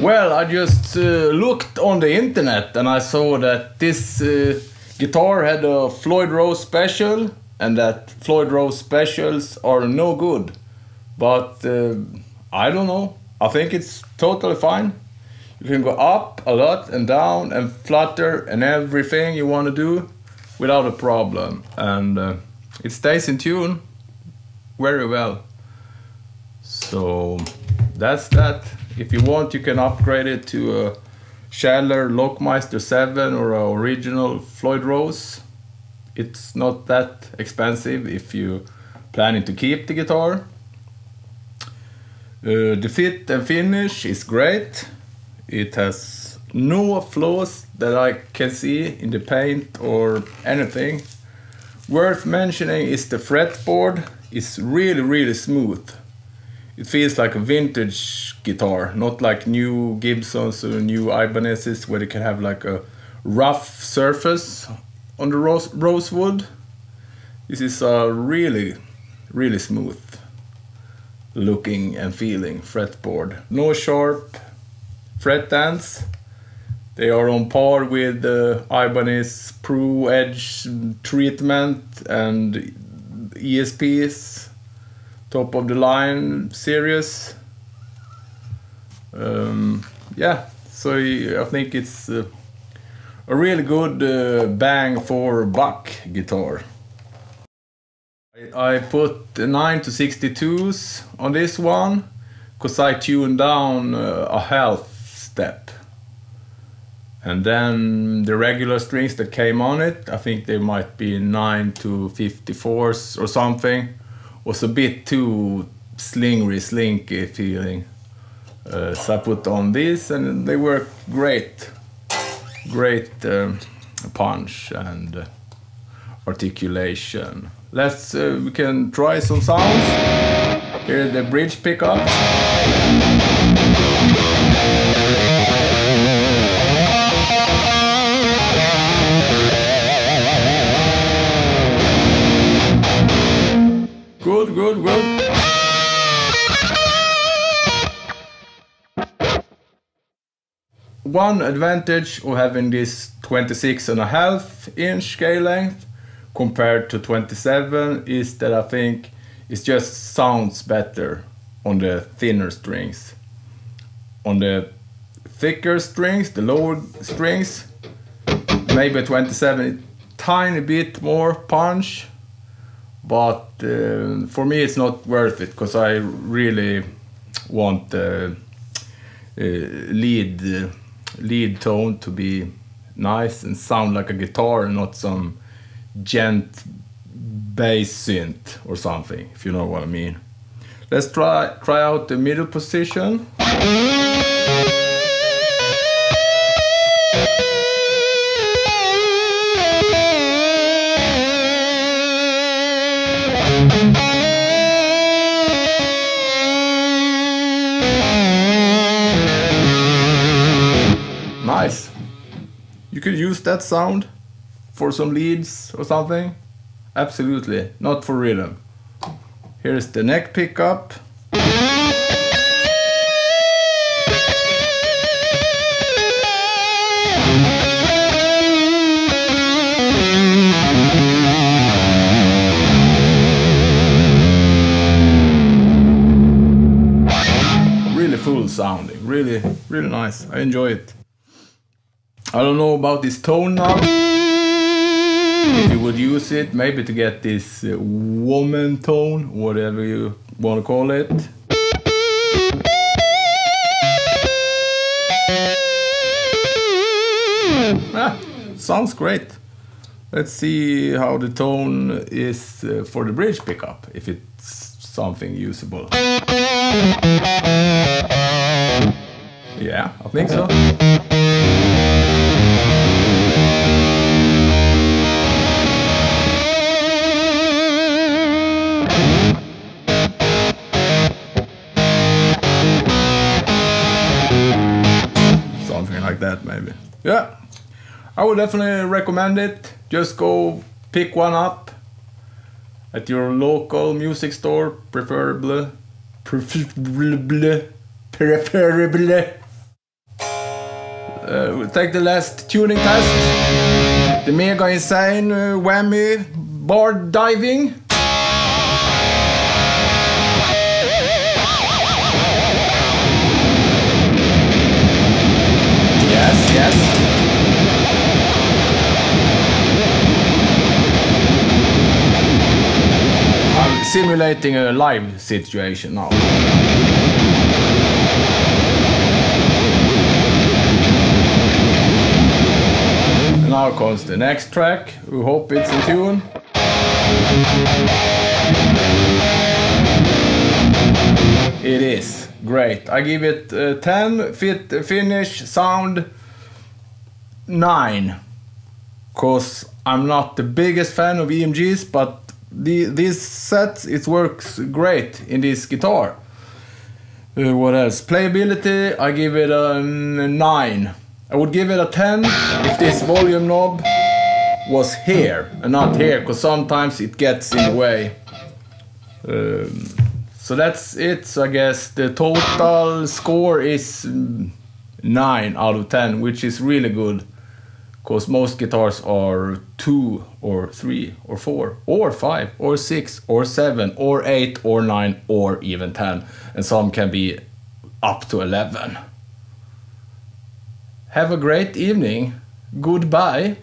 Well, I just uh, looked on the internet and I saw that this uh, guitar had a Floyd Rose special and that Floyd Rose specials are no good. But uh, I don't know. I think it's totally fine. You can go up a lot and down and flutter and everything you want to do without a problem. And uh, it stays in tune very well. So that's that. If you want, you can upgrade it to a Schaller Lockmeister 7 or a original Floyd Rose. It's not that expensive if you planning to keep the guitar. Uh, the fit and finish is great. It has no flaws that I can see in the paint or anything. Worth mentioning is the fretboard. It's really really smooth. It feels like a vintage guitar, not like new Gibsons or new Ibanezes where they can have like a rough surface on the rose rosewood. This is a really really smooth looking and feeling fretboard. No sharp fret ends. They are on par with the Ibanez Pro Edge treatment and ESPs top of the line series. Um, yeah, so I think it's uh, a really good uh, bang for buck guitar. I put 9 to 62s on this one because I tuned down uh, a half step. And then the regular strings that came on it, I think they might be 9 to 54s or something, was a bit too slingery, slinky feeling. Uh, so I put on this and they work great. Great um, punch and uh, articulation. Let's, uh, we can try some sounds. Here the bridge pickup. One advantage of having this 26 and a half inch scale length compared to 27 is that I think it just sounds better on the thinner strings. On the thicker strings, the lower strings, maybe 27 tiny bit more punch, but uh, for me it's not worth it because I really want the uh, uh, lead tone to be nice and sound like a guitar and not some djent bass synth or something, if you know what I mean. Let's try try out the middle position. Nice. You could use that sound for some leads or something. Absolutely, not for rhythm. Here's the neck pickup. Really full sounding, really, really nice. I enjoy it. I don't know about this tone now. If you would use it, maybe to get this uh, woman tone, whatever you want to call it. Ah, sounds great. Let's see how the tone is uh, for the bridge pickup, if it's something usable. Yeah, I think so. I would definitely recommend it. Just go pick one up at your local music store, preferably. Preferably. Preferably. Uh, take the last tuning test. The Mega Insane uh, whammy bar diving. Yes, yes. Simulating a live situation now. And now comes the next track. We hope it's in tune. It is great. I give it uh, 10, fit, finish, sound 9. Cause I'm not the biggest fan of EMGs, but the, this set it works great in this guitar. Uh, what else? Playability, I give it a 9. I would give it a 10 if this volume knob was here and not here, because sometimes it gets in the way. Um, so that's it. So I guess the total score is mm, 9 out of 10, which is really good. Because most guitars are 2 or 3 or 4 or 5 or 6 or 7 or 8 or 9 or even 10. And some can be up to 11. Have a great evening. Goodbye.